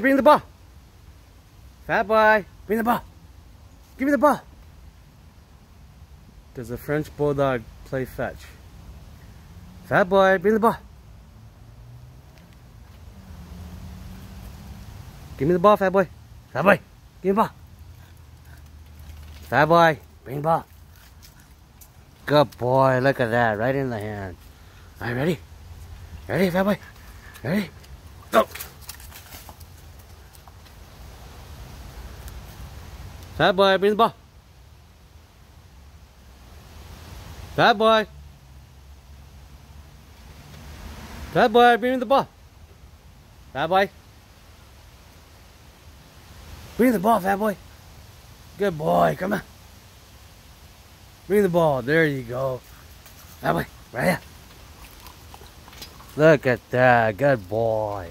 bring the ball. Fat boy, bring the ball. Give me the ball. Does a French bulldog play fetch? Fat boy, bring the ball. Give me the ball, fat boy. Fat boy, give me the ball. Fat boy, bring the ball. Good boy, look at that, right in the hand. All right, ready? Ready, fat boy? Ready? Go! Fat boy, bring the ball. Fat boy. Fat boy, bring the ball. Fat boy. Bring the ball, fat boy. Good boy, come on. Bring the ball. There you go. Fat boy, right here. Look at that. Good boy.